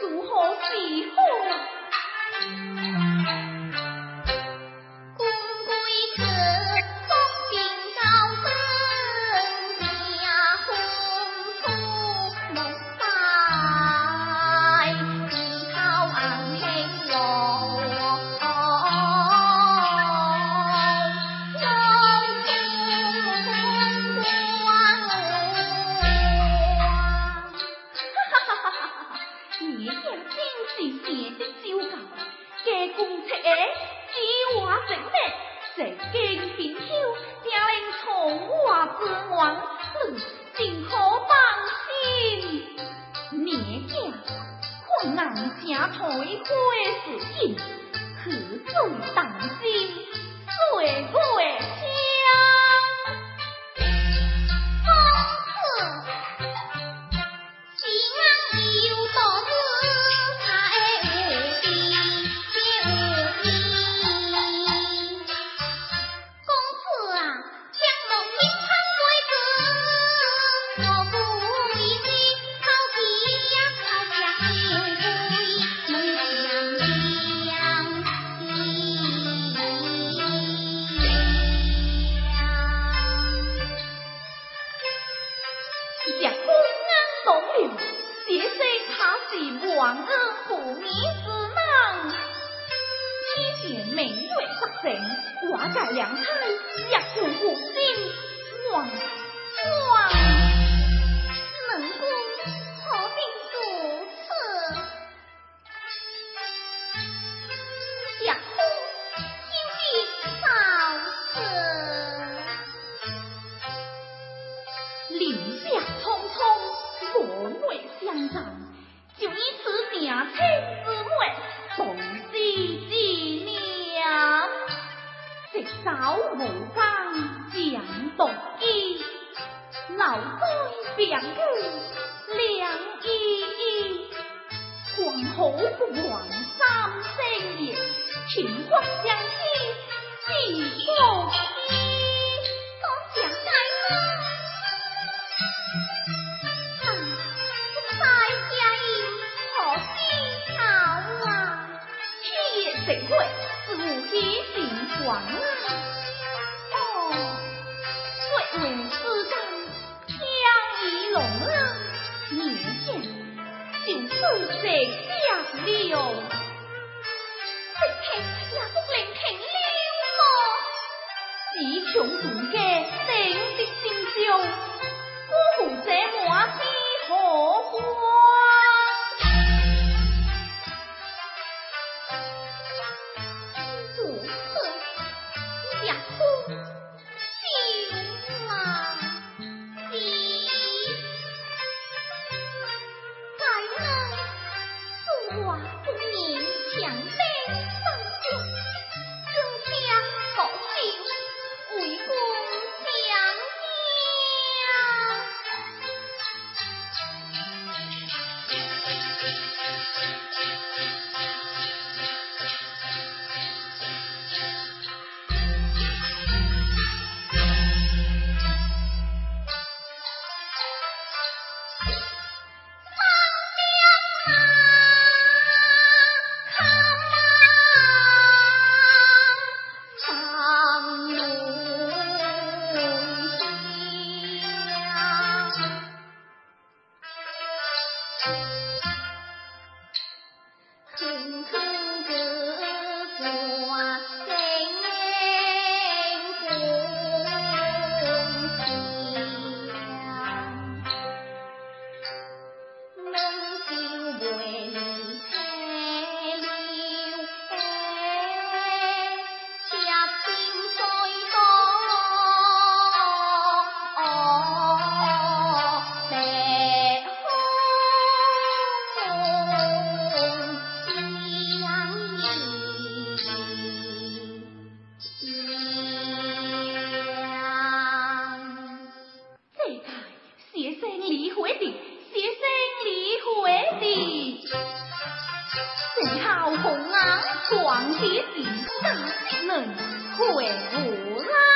如何是好思王孙尽可放心。眼下困难家庭花属地何足道手无间，掌独依，留居病居，两依依，皇好不还三声言，秦国一气，四方。尊谁相留？人停也不人停了么？只穷独家，等的心中，孤负者我之可关？最好红啊，逛 hùng ái 我啦